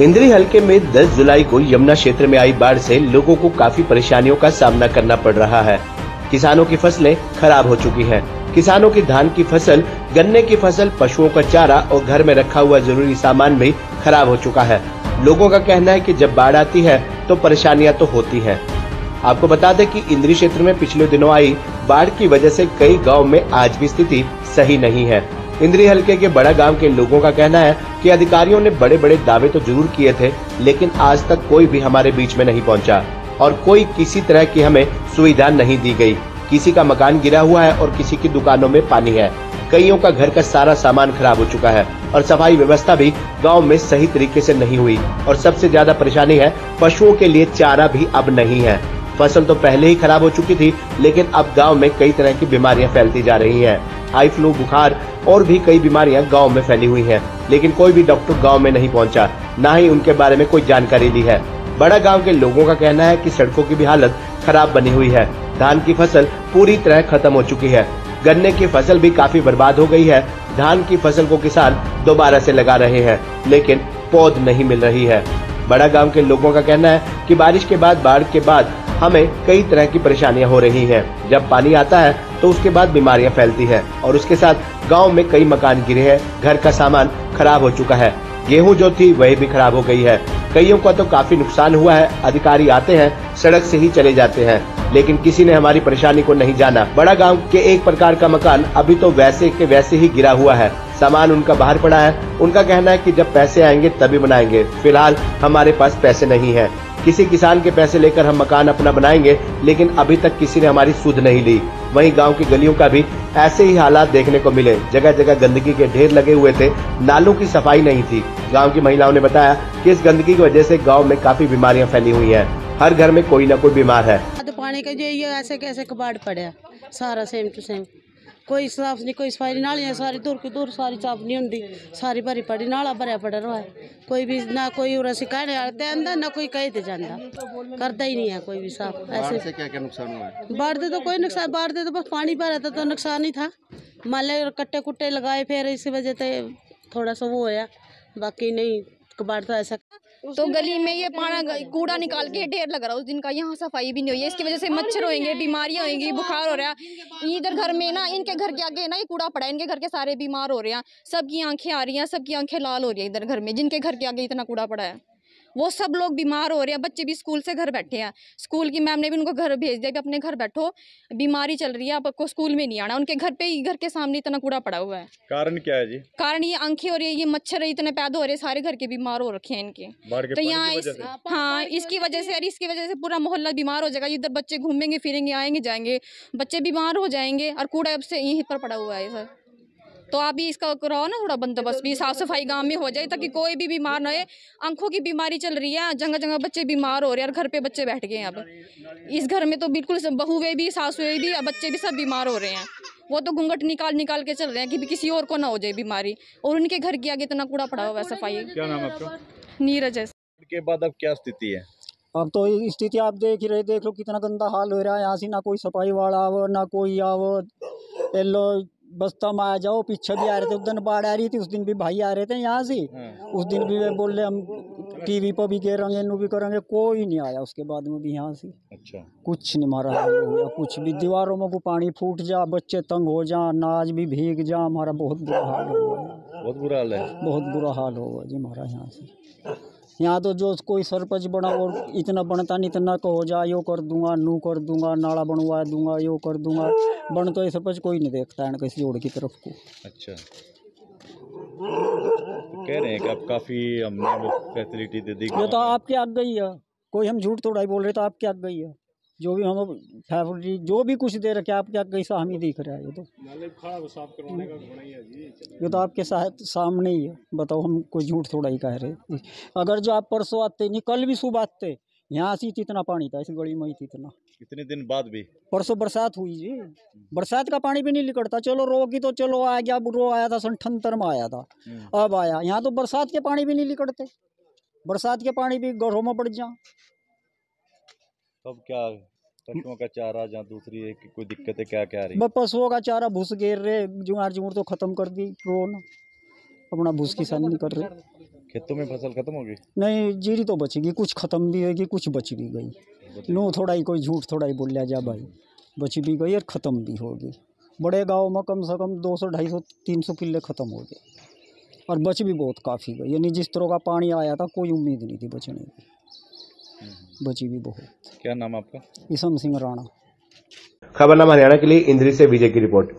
इंद्री हल्के में 10 जुलाई को यमुना क्षेत्र में आई बाढ़ से लोगों को काफ़ी परेशानियों का सामना करना पड़ रहा है किसानों की फ़सलें खराब हो चुकी हैं। किसानों की धान की फ़सल, गन्ने की फ़सल, पशुओं का चारा और घर में रखा हुआ ज़रूरी सामान भी खराब हो चुका है लोगों का कहना है कि जब बाढ़ आती है तो परेशानियाँ तो होती हैं। आपको बता दें कि इंद्री क्षेत्र में पिछले दिनों आई बाढ़ की वजह से कई गाँव में आज भी स्थिति सही नहीं है इंद्री हल्के के बड़ा गाँव के लोगों का कहना है कि अधिकारियों ने बड़े बड़े दावे तो ज़रूर किए थे, लेकिन आज तक कोई भी हमारे बीच में नहीं पहुँचा और कोई किसी तरह की हमें सुविधा नहीं दी गई। किसी का मकान गिरा हुआ है और किसी की दुकानों में पानी है। कईयों का घर का सारा सामान खराब हो चुका है और सफ़ाई व्यवस्था भी गाँव में सही तरीके से नहीं हुई। और सबसे ज़्यादा परेशानी है, पशुओं के लिए चारा भी अब नहीं है। फ़सल तो पहले ही खराब हो चुकी थी, लेकिन अब गाँव में कई तरह की बीमारियाँ फैलती जा रही हैं। हाई फ्लू बुखार और भी कई बीमारियाँ गाँव में फैली हुई हैं। लेकिन कोई भी डॉक्टर गाँव में नहीं पहुँचा, न ही उनके बारे में कोई जानकारी ली है। बड़ा गाँव के लोगों का कहना है कि सड़कों की भी हालत खराब बनी हुई है। धान की फ़सल पूरी तरह खत्म हो चुकी है। गन्ने की फ़सल भी काफ़ी बर्बाद हो गई है। धान की फ़सल को किसान दोबारा से लगा रहे हैं, लेकिन पौध नहीं मिल रही है। बड़ा गाँव के लोगों का कहना है कि बारिश के बाद, बाढ़ के बाद हमें कई तरह की परेशानियाँ हो रही हैं। जब पानी आता है तो उसके बाद बीमारियाँ फैलती हैं और उसके साथ गाँव में कई मकान गिरे हैं। घर का सामान खराब हो चुका है। गेहूँ जो थी, वही भी खराब हो गई है। कईयों का तो काफ़ी नुकसान हुआ है। अधिकारी आते हैं, सड़क से ही चले जाते हैं। लेकिन किसी ने हमारी परेशानी को नहीं जाना। बड़ा गाँव के एक प्रकार का मकान अभी तो वैसे के वैसे ही गिरा हुआ है। सामान उनका बाहर पड़ा है। उनका कहना है कि जब पैसे आएँगे, तभी बनाएँगे। फ़िलहाल हमारे पास पैसे नहीं है। किसी किसान के पैसे लेकर हम मकान अपना बनाएँगे, लेकिन अभी तक किसी ने हमारी सुध नहीं ली। वहीं गाँव की गलियों का भी ऐसे ही हालात देखने को मिले। जगह जगह गंदगी के ढेर लगे हुए थे। नालों की सफ़ाई नहीं थी। गाँव की महिलाओं ने बताया कि इस गंदगी की वजह से गाँव में काफ़ी बीमारियाँ फैली हुई हैं। हर घर में कोई न कोई बीमार है। पानी का ये ऐसे कैसे कबाड़ पड़ा? सारा सेम टू सेम कोई साफ़ नहीं कोई सफ़ाई नालियाँ सारी दूर की दूर सारी साफ़ नहीं होंगी सारी भरी पड़ी नाला भरया पड़ा रहा है। कोई भी ना कोई वाला ते आंदा ना कोई कहीं ते जाता करता ही नहीं है कोई भी साफ़। ऐसे से क्या क्या नुकसान हुआ है? बाढ़ दे तो कोई नुकसान बाढ़ दे तो बस पानी भरा था तो नुकसान ही था। माले कट्टे कुट्टे लगाए फिर इसी वजह से थोड़ा सा वो होया। बाकी नहीं कबाड़ तो ऐसा तो गली में ये पाना कूड़ा निकाल के ढेर लग रहा है। उस दिन का यहाँ सफ़ाई भी नहीं हुई। है इसकी वजह से मच्छर होंगे बीमारियाँ होंगी बुखार हो रहा है। इधर घर में ना इनके घर के आगे ना ये कूड़ा पड़ा है। इनके घर के सारे बीमार हो रहे हैं। सबकी आँखें आ रही हैं सबकी आँखें लाल हो रही है इधर घर में जिनके घर के आगे इतना कूड़ा पड़ा है। वो सब लोग बीमार हो रहे हैं। बच्चे भी स्कूल से घर बैठे हैं। स्कूल की मैम ने भी उनको घर भेज दिया कि अपने घर बैठो बीमारी चल रही है आपको स्कूल में नहीं आना। उनके घर पे ही घर के सामने इतना कूड़ा पड़ा हुआ है। कारण क्या है जी? कारण ये आँखें हो रही है ये मच्छर इतने पैदा हो रहे हैं सारे घर के बीमार हो रखे हैं इनके। तो यहाँ इस हाँ इसकी वजह से। और इसकी वजह से पूरा मोहल्ला बीमार हो जाएगा। इधर बच्चे घूमेंगे फिरेंगे आएँगे जाएँगे। बच्चे बीमार हो जाएँगे और कूड़ा अब से यहीं पर पड़ा हुआ है सर तो आप भी इसका कराओ ना थोड़ा बंदोबस्त भी साफ़ सफ़ाई गाँव में हो जाए ताकि कोई भी बीमार ना हो आँखों की बीमारी चल रही है जगह जगह बच्चे बीमार हो रहे हैं और घर पे बच्चे बैठ गए हैं अब। इस घर में तो बिल्कुल बहुएँ भी सासुएँ भी और बच्चे भी सब बीमार हो रहे हैं। वो तो घूंघट निकाल निकाल के चल रहे हैं कि भी किसी और को ना हो जाए बीमारी। और उनके घर के आगे इतना कूड़ा पड़ा हुआ है सफ़ाई। क्या नाम आपका? नीरज है। के बाद अब क्या स्थिति है? अब तो स्थिति आप देख ही रहे देख लो कितना गंदा हाल हो रहा है। यहाँ से ना कोई सफ़ाई वाला आवो ना कोई आवो। बस्ता में आ जाओ पीछे भी आ रहे थे। उस दिन बाढ़ आ रही थी उस दिन भी भाई आ रहे थे यहाँ से। उस दिन भी वे बोल रहे हम टीवी पर भी करेंगे नू भी करेंगे। कोई नहीं आया उसके बाद में भी यहाँ से। अच्छा। कुछ नहीं मारा हाल हो गया कुछ भी। दीवारों में वो पानी फूट जा बच्चे तंग हो जा अनाज भी भीग जा हमारा बहुत बुरा हाल हो बहुत बुरा हाल है। बहुत बुरा हाल होगा जी हमारा यहाँ से। यहाँ तो जो कोई सरपंच बना और इतना बनता नहीं इतना को हो जा यो कर दूँगा नू कर दूँगा नाला बनवा दूँगा यो कर दूँगा। बन तो ये सरपंच कोई नहीं देखता है किसी जोड़ की तरफ़ को। अच्छा। तो कह रहे हैं कि आप काफ़ी हमने फैसिलिटी दे दी। ये तो आपके आग गई है। कोई हम झूठ थोड़ा ही बोल रहे तो आपके आग गई है। जो भी हम फैसिलिटी जो भी कुछ दे रखे आप क्या कैसा हम ही दिख रहा है ये तो। ये तो आपके साथ सामने ही है। बताओ हम कोई झूठ थोड़ा ही कह रहे अगर जो आप परसों आते नहीं कल भी सुबह आते यहाँ से इतना पानी था इस गली में ही इतना। इतने दिन बाद भी? परसों बरसात हुई जी। बरसात का पानी भी नहीं निकलता चलो रोगी तो चलो आ गया अब रो आया था संठंतर में आया था हम्म। अब आया। यहाँ तो बरसात के पानी भी नहीं निकलते। बरसात के पानी भी गढ़ों में पड़ जा तब क्या पशुओं का चारा जहाँ दूसरी एक कोई दिक्कतें क्या क्या आ रही बस पशुओं का चारा भूस घेर रहे जुआर जुआर तो खत्म कर दी रोन। अपना भूस किसान नहीं कर रहे। खेतों में फ़सल खत्म हो गई नहीं जीरी तो बचेगी कुछ ख़त्म भी होगी कुछ बच भी गई। नो थोड़ा ही कोई झूठ थोड़ा ही बोल लिया जा भाई। बच भी गई और ख़त्म भी होगी। बड़े गाँव में कम से कम दो सौ ढाई सौ तीन सौ किले ख़त्म हो गए। और बच भी बहुत काफ़ी गई। यानी जिस तरह का पानी आया था कोई उम्मीद नहीं थी बचने की। बची भी बहुत क्या नाम आपका? ईसम सिंह राणा। खबरनामा हरियाणा के लिए इंद्री से विजय की रिपोर्ट।